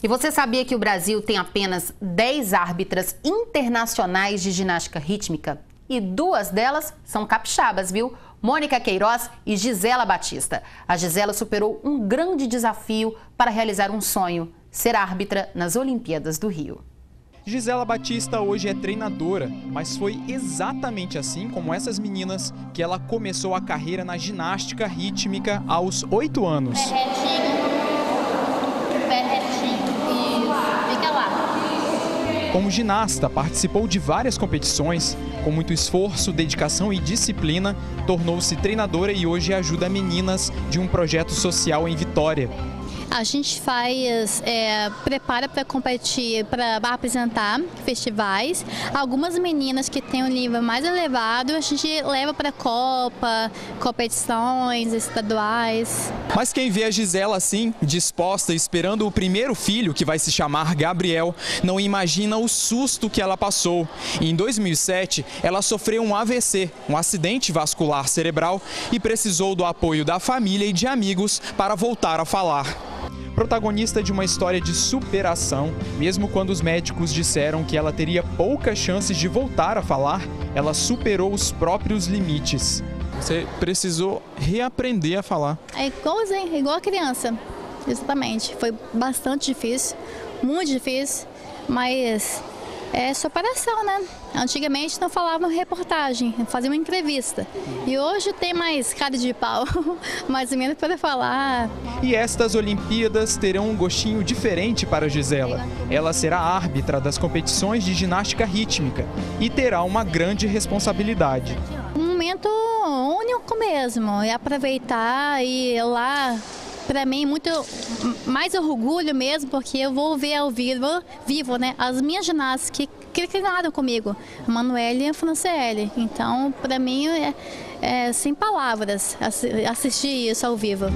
E você sabia que o Brasil tem apenas 10 árbitras internacionais de ginástica rítmica? E duas delas são capixabas, viu? Mônica Queiroz e Gisela Batista. A Gisela superou um grande desafio para realizar um sonho: ser árbitra nas Olimpíadas do Rio. Gisela Batista hoje é treinadora, mas foi exatamente assim como essas meninas que ela começou a carreira na ginástica rítmica aos oito anos. Pé retinho, pé retinho. Como ginasta, participou de várias competições, com muito esforço, dedicação e disciplina, tornou-se treinadora e hoje ajuda meninas de um projeto social em Vitória. A gente faz, é, prepara para competir, para apresentar festivais. Algumas meninas que têm um nível mais elevado, a gente leva para Copa, competições estaduais. Mas quem vê a Gisela assim, disposta, esperando o primeiro filho, que vai se chamar Gabriel, não imagina o susto que ela passou. Em 2007, ela sofreu um AVC, um acidente vascular cerebral, e precisou do apoio da família e de amigos para voltar a falar protagonista de uma história de superação. Mesmo quando os médicos disseram que ela teria poucas chances de voltar a falar, ela superou os próprios limites. Você precisou reaprender a falar. É igualzinho, igual a criança. Exatamente. Foi bastante difícil, muito difícil, mas é superação, né? Antigamente não falavam reportagem, faziam uma entrevista. E hoje tem mais cara de pau, mais ou menos para falar. E estas Olimpíadas terão um gostinho diferente para Gisela. Ela será árbitra das competições de ginástica rítmica e terá uma grande responsabilidade. Um momento único mesmo, é aproveitar e ir lá para mim muito mais orgulho mesmo, porque eu vou ver ao vivo, vivo, né, as minhas ginastas que, treinaram comigo, a Manuele e a Franciele. Então, para mim é, é sem palavras assistir isso ao vivo.